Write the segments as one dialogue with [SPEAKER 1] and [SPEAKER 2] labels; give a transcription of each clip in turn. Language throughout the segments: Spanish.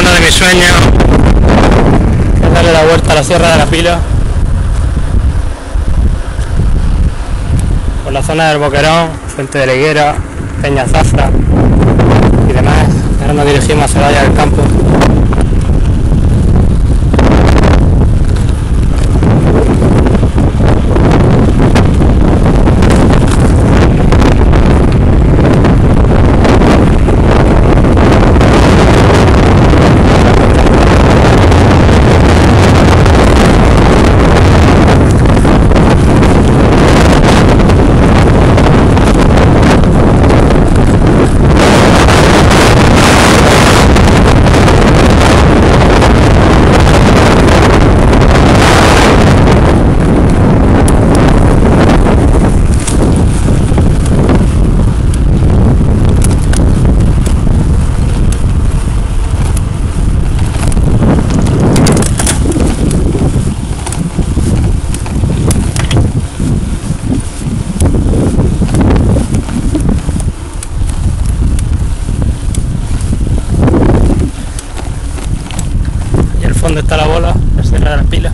[SPEAKER 1] uno de mis sueños, darle la vuelta a la Sierra de la Pila. Por la zona del Boquerón, Fuente de la Higuera, Peña Zafra y demás. Ahora nos dirigimos hacia Valle del Campo. Fondo está la bola, la Sierra de la Pila.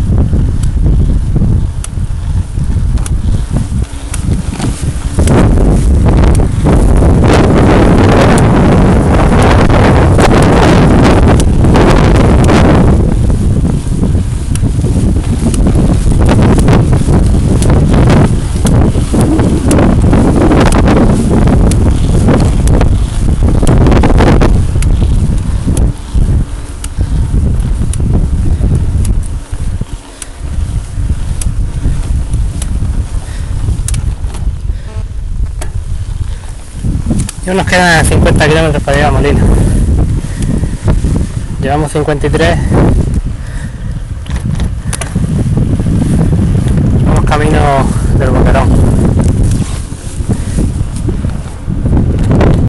[SPEAKER 1] Y nos quedan 50 kilómetros para llegar a Molina. Llevamos 53